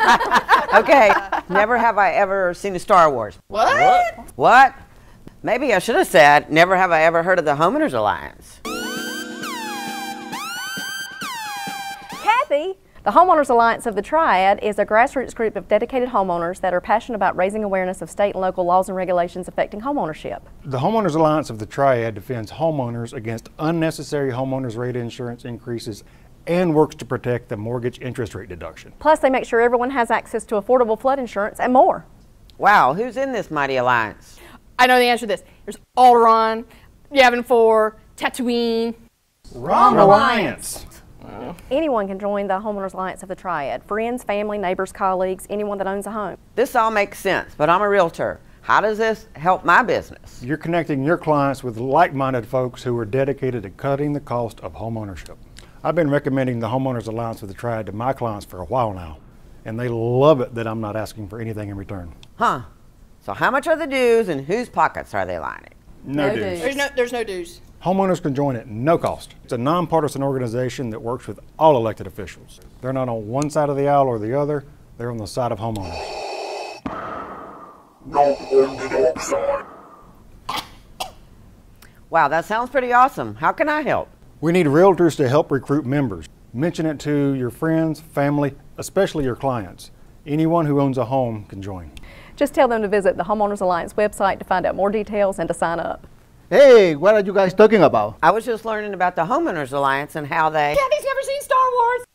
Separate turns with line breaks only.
Okay, never have I ever seen a Star Wars.
What?
What? Maybe I should have said, never have I ever heard of the Homeowners Alliance.
Kathy, the Homeowners Alliance of the Triad is a grassroots group of dedicated homeowners that are passionate about raising awareness of state and local laws and regulations affecting homeownership.
The Homeowners Alliance of the Triad defends homeowners against unnecessary homeowners rate insurance increases and works to protect the mortgage interest rate deduction.
Plus, they make sure everyone has access to affordable flood insurance and more.
Wow, who's in this mighty alliance?
I know the answer to this. There's Alderaan, Yavin 4, Tatooine.
Wrong Alliance!
Anyone can join the Homeowners Alliance of the Triad friends, family, neighbors, colleagues, anyone that owns a home.
This all makes sense, but I'm a realtor. How does this help my business?
You're connecting your clients with like-minded folks who are dedicated to cutting the cost of homeownership. I've been recommending the Homeowners Alliance of the Triad to my clients for a while now, and they love it that I'm not asking for anything in return.
Huh. So how much are the dues and whose pockets are they lining?
No, dues.
There's no, there's no dues.
Homeowners can join at no cost. It's a nonpartisan organization that works with all elected officials. They're not on one side of the aisle or the other, they're on the side of homeowners.
Not on the dark side.
Wow, that sounds pretty awesome. How can I help?
We need realtors to help recruit members. Mention it to your friends, family, especially your clients. Anyone who owns a home can join.
Just tell them to visit the Homeowners Alliance website to find out more details and to sign up.
Hey, what are you guys talking about?
I was just learning about the Homeowners Alliance and how they.
Kathy's never seen Star Wars.